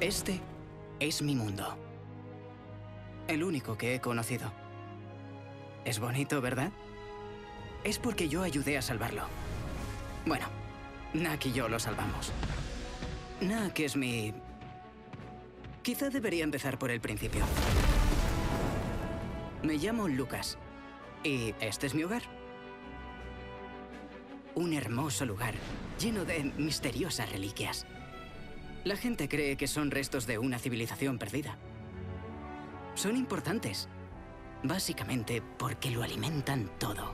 Este es mi mundo. El único que he conocido. Es bonito, ¿verdad? Es porque yo ayudé a salvarlo. Bueno, Nak y yo lo salvamos. Nak es mi... Quizá debería empezar por el principio. Me llamo Lucas. Y este es mi hogar. Un hermoso lugar, lleno de misteriosas reliquias. La gente cree que son restos de una civilización perdida. Son importantes. Básicamente porque lo alimentan todo.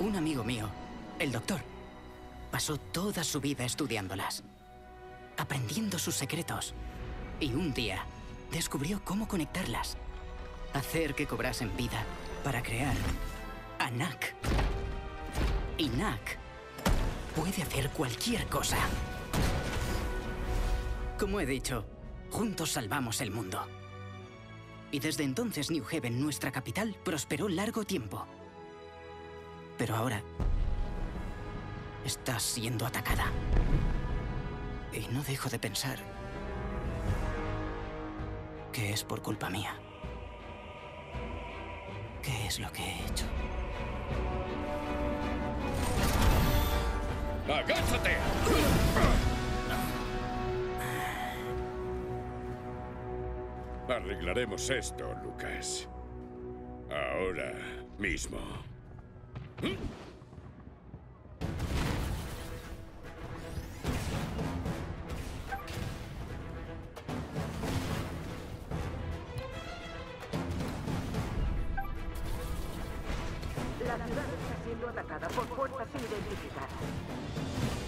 Un amigo mío, el doctor, pasó toda su vida estudiándolas, aprendiendo sus secretos. Y un día descubrió cómo conectarlas, hacer que cobrasen vida para crear a Nak. Y Nak puede hacer cualquier cosa. Como he dicho, juntos salvamos el mundo. Y desde entonces New Haven, nuestra capital, prosperó largo tiempo. Pero ahora está siendo atacada. Y no dejo de pensar que es por culpa mía. ¿Qué es lo que he hecho? ¡Agáchate! Arreglaremos esto, Lucas. Ahora mismo. La ciudad está siendo atacada por fuerzas identificadas.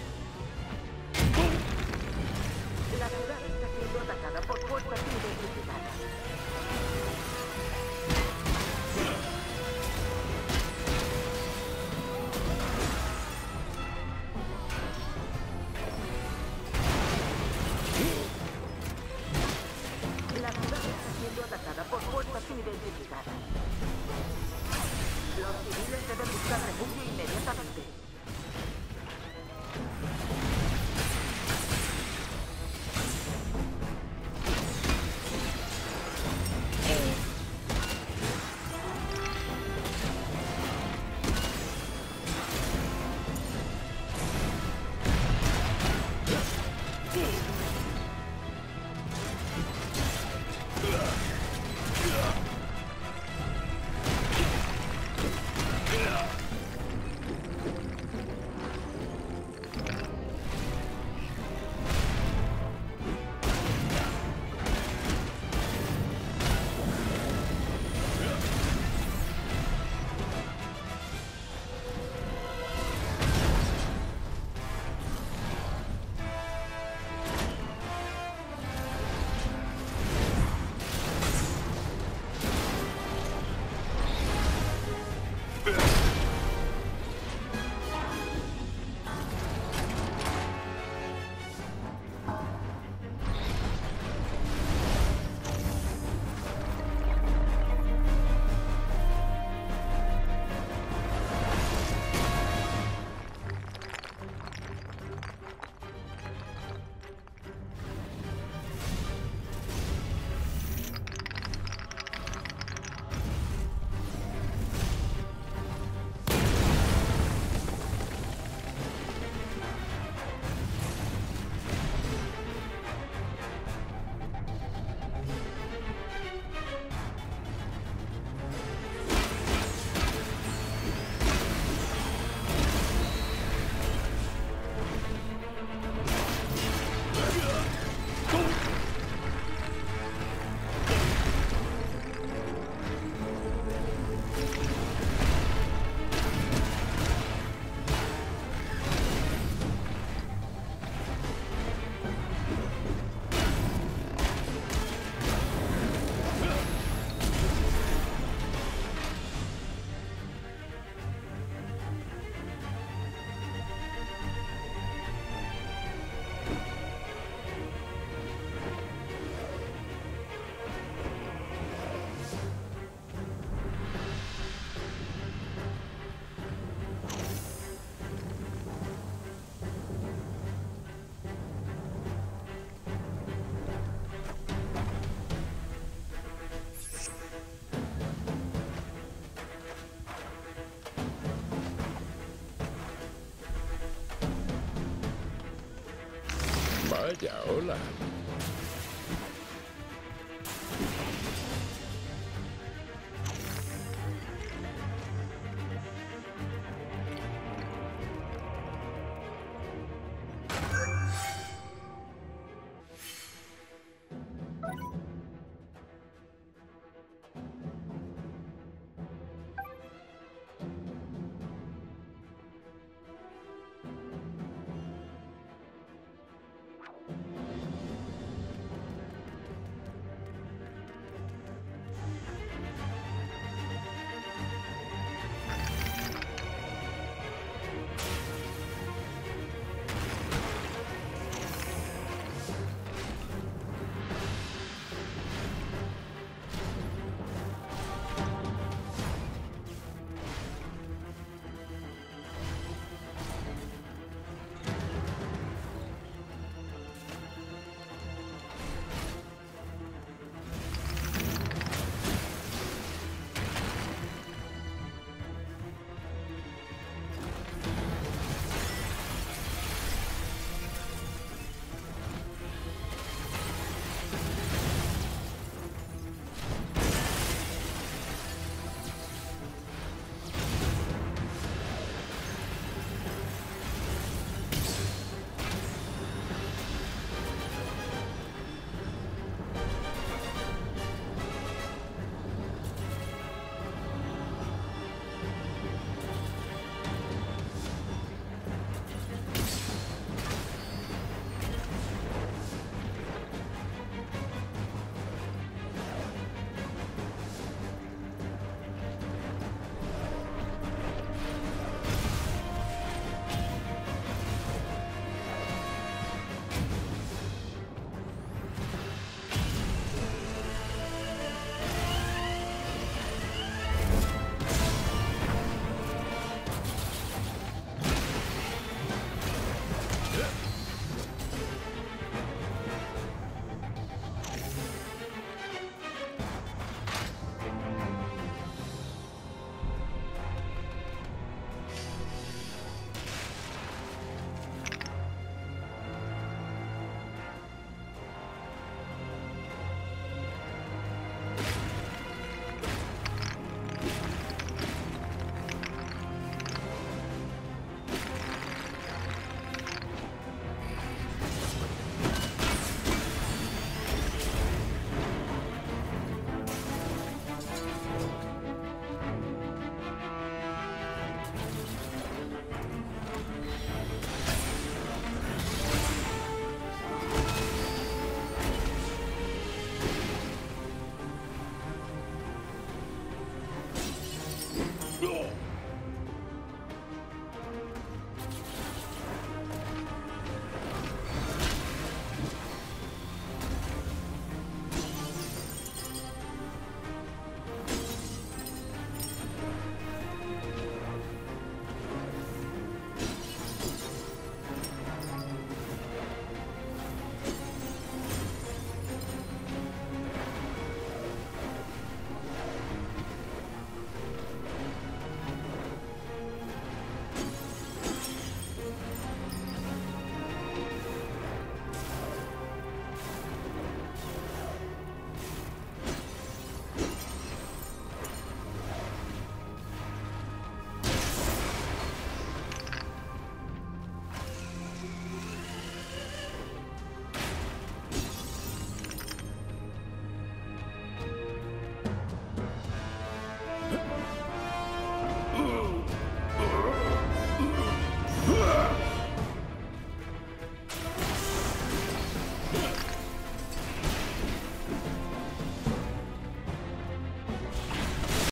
Vaya, hola.